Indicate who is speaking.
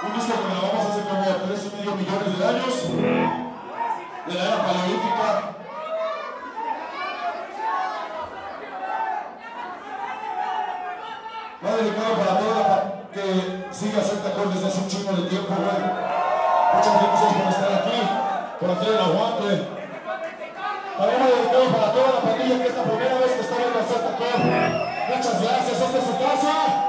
Speaker 1: un disco que lo vamos a hacer como de 3 y medio millones de años, de la era paleolítica. Va dedicado para toda la que sigue a haciendo acordes desde hace un chingo de tiempo, güey. Muchas gracias por estar aquí, por hacer el aguante. También va dedicado para toda la pandilla que es la primera vez que está viendo el Santa Muchas gracias, esta es su casa.